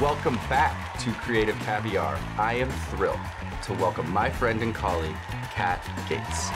Welcome back to Creative Caviar. I am thrilled to welcome my friend and colleague, Kat Gates.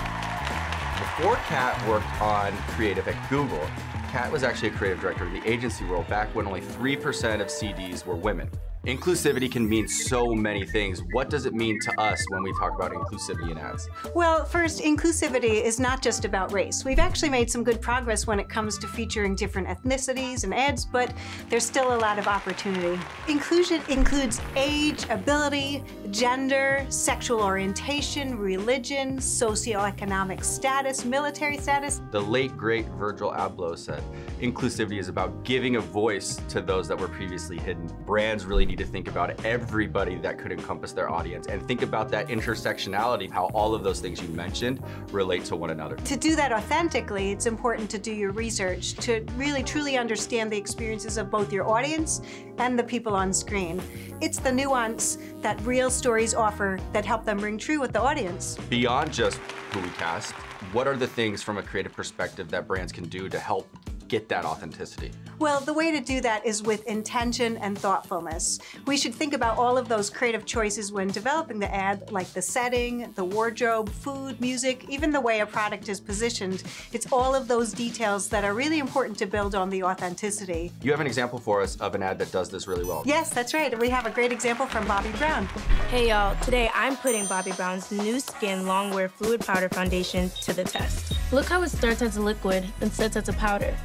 Before Kat worked on creative at Google, Kat was actually a creative director of the agency world back when only 3% of CDs were women. Inclusivity can mean so many things. What does it mean to us when we talk about inclusivity in ads? Well, first, inclusivity is not just about race. We've actually made some good progress when it comes to featuring different ethnicities and ads, but there's still a lot of opportunity. Inclusion includes age, ability, gender, sexual orientation, religion, socioeconomic status, military status. The late, great Virgil Abloh said, inclusivity is about giving a voice to those that were previously hidden. Brands really need to think about everybody that could encompass their audience and think about that intersectionality, how all of those things you mentioned relate to one another. To do that authentically, it's important to do your research to really truly understand the experiences of both your audience and the people on screen. It's the nuance that real stories offer that help them ring true with the audience. Beyond just who we cast, what are the things from a creative perspective that brands can do to help get that authenticity? Well, the way to do that is with intention and thoughtfulness. We should think about all of those creative choices when developing the ad, like the setting, the wardrobe, food, music, even the way a product is positioned. It's all of those details that are really important to build on the authenticity. You have an example for us of an ad that does this really well. Yes, that's right. We have a great example from Bobbi Brown. Hey y'all, today I'm putting Bobbi Brown's new Skin Longwear Fluid Powder Foundation to the test. Look how it starts as a liquid and sets as a powder.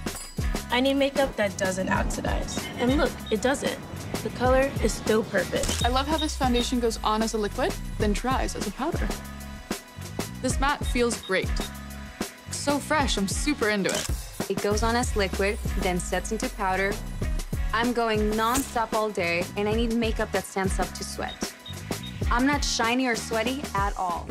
I need makeup that doesn't oxidize. And look, it doesn't. The color is still perfect. I love how this foundation goes on as a liquid, then dries as a powder. This matte feels great. So fresh, I'm super into it. It goes on as liquid, then sets into powder. I'm going non-stop all day, and I need makeup that stands up to sweat. I'm not shiny or sweaty at all.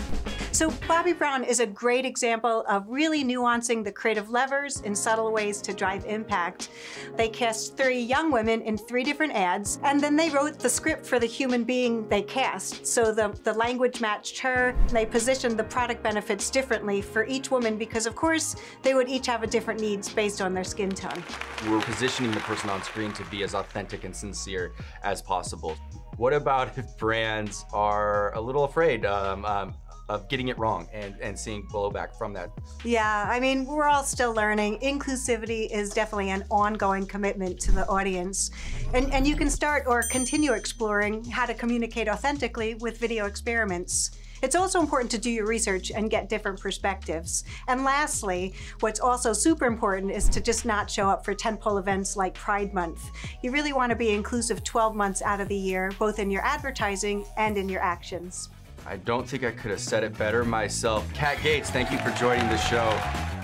So Bobbi Brown is a great example of really nuancing the creative levers in subtle ways to drive impact. They cast three young women in three different ads, and then they wrote the script for the human being they cast. So the, the language matched her. They positioned the product benefits differently for each woman because, of course, they would each have a different needs based on their skin tone. We're positioning the person on screen to be as authentic and sincere as possible. What about if brands are a little afraid um, um, of getting it wrong and, and seeing blowback from that? Yeah, I mean, we're all still learning. Inclusivity is definitely an ongoing commitment to the audience. And, and you can start or continue exploring how to communicate authentically with video experiments. It's also important to do your research and get different perspectives. And lastly, what's also super important is to just not show up for tentpole events like Pride Month. You really want to be inclusive 12 months out of the year, both in your advertising and in your actions. I don't think I could have said it better myself. Kat Gates, thank you for joining the show.